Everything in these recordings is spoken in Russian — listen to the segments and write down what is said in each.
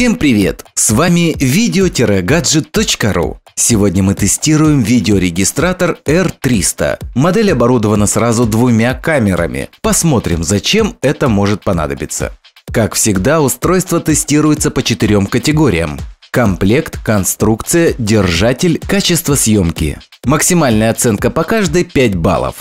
Всем привет! С вами видео-гаджет.ру Сегодня мы тестируем видеорегистратор R300. Модель оборудована сразу двумя камерами. Посмотрим, зачем это может понадобиться. Как всегда, устройство тестируется по четырем категориям. Комплект, конструкция, держатель, качество съемки. Максимальная оценка по каждой 5 баллов.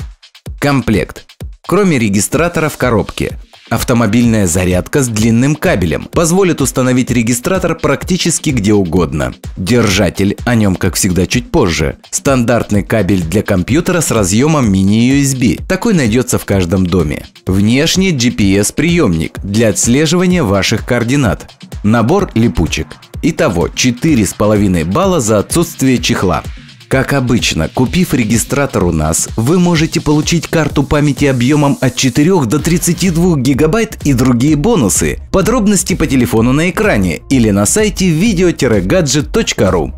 Комплект. Кроме регистратора в коробке, Автомобильная зарядка с длинным кабелем позволит установить регистратор практически где угодно. Держатель, о нем как всегда чуть позже. Стандартный кабель для компьютера с разъемом мини-USB. Такой найдется в каждом доме. Внешний GPS-приемник для отслеживания ваших координат. Набор липучек. Итого 4,5 балла за отсутствие чехла. Как обычно, купив регистратор у нас, вы можете получить карту памяти объемом от 4 до 32 гигабайт и другие бонусы. Подробности по телефону на экране или на сайте video-gadget.ru.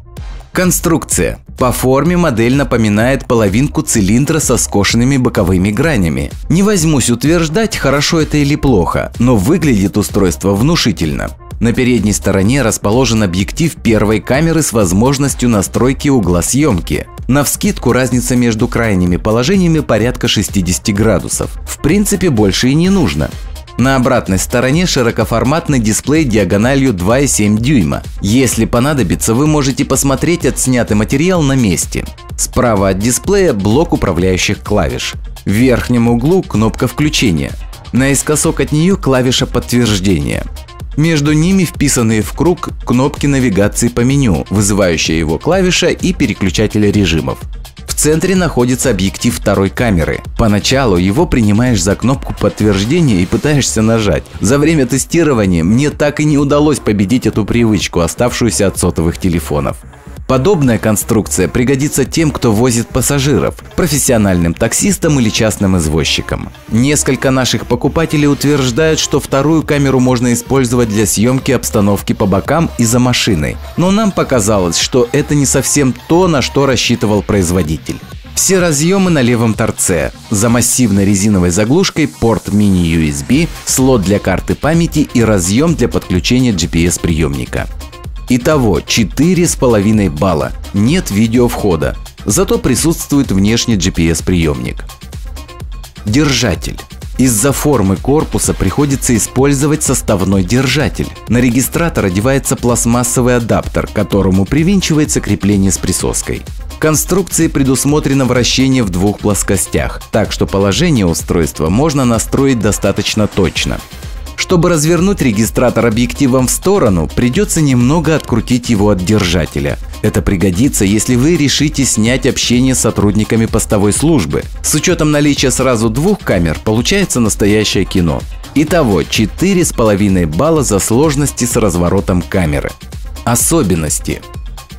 Конструкция. По форме модель напоминает половинку цилиндра со скошенными боковыми гранями. Не возьмусь утверждать, хорошо это или плохо, но выглядит устройство внушительно. На передней стороне расположен объектив первой камеры с возможностью настройки угла съемки. На вскидку разница между крайними положениями порядка 60 градусов. В принципе, больше и не нужно. На обратной стороне широкоформатный дисплей диагональю 2,7 дюйма. Если понадобится, вы можете посмотреть отснятый материал на месте. Справа от дисплея блок управляющих клавиш. В верхнем углу кнопка включения. Наискосок от нее клавиша подтверждения. Между ними вписанные в круг кнопки навигации по меню, вызывающая его клавиша и переключатель режимов. В центре находится объектив второй камеры. Поначалу его принимаешь за кнопку подтверждения и пытаешься нажать. За время тестирования мне так и не удалось победить эту привычку, оставшуюся от сотовых телефонов. Подобная конструкция пригодится тем, кто возит пассажиров, профессиональным таксистам или частным извозчикам. Несколько наших покупателей утверждают, что вторую камеру можно использовать для съемки обстановки по бокам и за машиной. Но нам показалось, что это не совсем то, на что рассчитывал производитель. Все разъемы на левом торце. За массивной резиновой заглушкой порт мини-USB, слот для карты памяти и разъем для подключения GPS-приемника. Итого 4,5 балла. Нет видеовхода. Зато присутствует внешний GPS-приемник. Держатель. Из-за формы корпуса приходится использовать составной держатель. На регистратор одевается пластмассовый адаптер, к которому привинчивается крепление с присоской. В конструкции предусмотрено вращение в двух плоскостях, так что положение устройства можно настроить достаточно точно. Чтобы развернуть регистратор объективом в сторону, придется немного открутить его от держателя. Это пригодится, если вы решите снять общение с сотрудниками постовой службы. С учетом наличия сразу двух камер получается настоящее кино. Итого 4,5 балла за сложности с разворотом камеры. Особенности.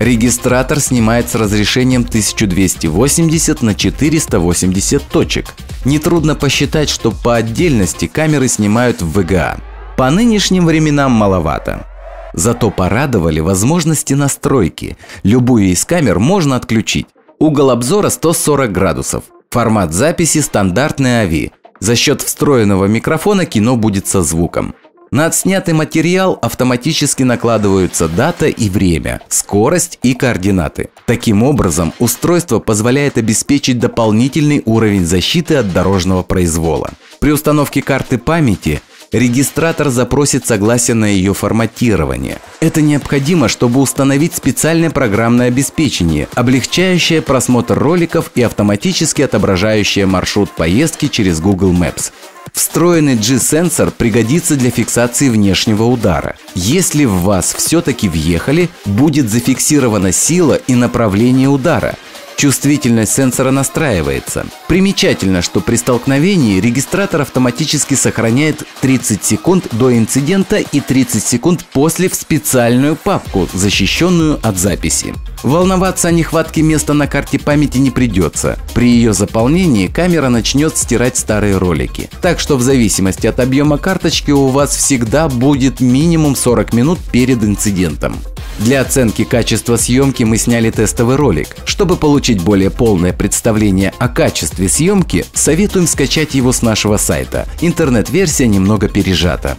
Регистратор снимает с разрешением 1280 на 480 точек. Нетрудно посчитать, что по отдельности камеры снимают в VGA. По нынешним временам маловато. Зато порадовали возможности настройки. Любую из камер можно отключить. Угол обзора 140 градусов. Формат записи стандартный AVI. За счет встроенного микрофона кино будет со звуком. На отснятый материал автоматически накладываются дата и время, скорость и координаты. Таким образом, устройство позволяет обеспечить дополнительный уровень защиты от дорожного произвола. При установке карты памяти регистратор запросит согласие на ее форматирование. Это необходимо, чтобы установить специальное программное обеспечение, облегчающее просмотр роликов и автоматически отображающее маршрут поездки через Google Maps. Встроенный G-сенсор пригодится для фиксации внешнего удара. Если в вас все-таки въехали, будет зафиксирована сила и направление удара. Чувствительность сенсора настраивается. Примечательно, что при столкновении регистратор автоматически сохраняет 30 секунд до инцидента и 30 секунд после в специальную папку, защищенную от записи. Волноваться о нехватке места на карте памяти не придется. При ее заполнении камера начнет стирать старые ролики. Так что в зависимости от объема карточки у вас всегда будет минимум 40 минут перед инцидентом. Для оценки качества съемки мы сняли тестовый ролик. Чтобы получить более полное представление о качестве съемки, советуем скачать его с нашего сайта. Интернет-версия немного пережата.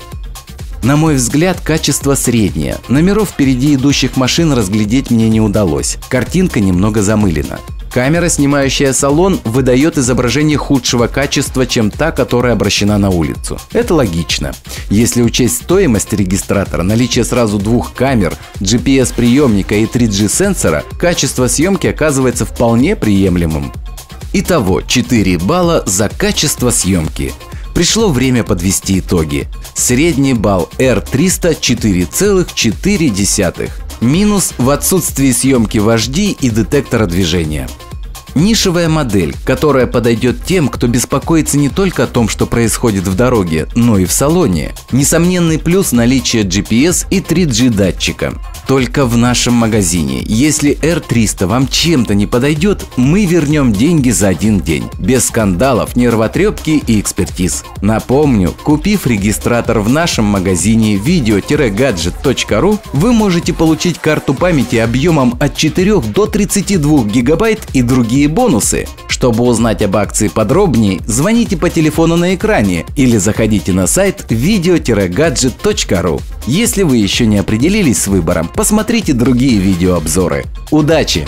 На мой взгляд, качество среднее. Номеров впереди идущих машин разглядеть мне не удалось. Картинка немного замылена. Камера, снимающая салон, выдает изображение худшего качества, чем та, которая обращена на улицу. Это логично. Если учесть стоимость регистратора, наличие сразу двух камер, GPS-приемника и 3G-сенсора, качество съемки оказывается вполне приемлемым. Итого 4 балла за качество съемки. Пришло время подвести итоги. Средний балл R300 4,4. Минус в отсутствии съемки вожди и детектора движения. Нишевая модель, которая подойдет тем, кто беспокоится не только о том, что происходит в дороге, но и в салоне. Несомненный плюс наличие GPS и 3G датчика. Только в нашем магазине. Если R300 вам чем-то не подойдет, мы вернем деньги за один день. Без скандалов, нервотрепки и экспертиз. Напомню, купив регистратор в нашем магазине video-gadget.ru, вы можете получить карту памяти объемом от 4 до 32 гигабайт и другие бонусы. Чтобы узнать об акции подробнее, звоните по телефону на экране или заходите на сайт video-gadget.ru. Если вы еще не определились с выбором, посмотрите другие видеообзоры. Удачи!